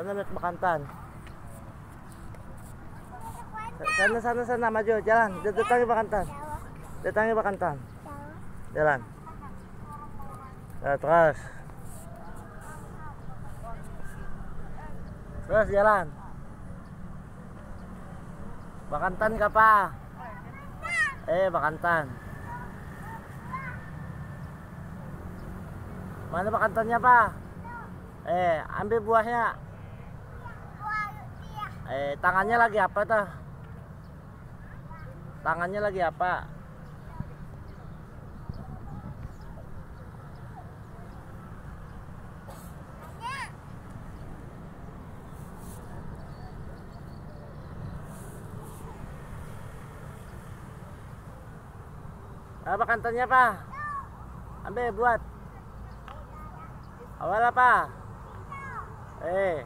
Sana met makantan. Sana sana sana maju jalan. Datangi makantan. Datangi makantan. Jalan. Ya, terus. Terus jalan. Bakantan ka pa? Eh, bakantan. Mana bakantannya, Pak? Eh, ambil buahnya. Eh, tangannya lagi apa tuh? Tangannya lagi apa? Apa kantornya, Pak? Ambil buat. Awal apa? Eh.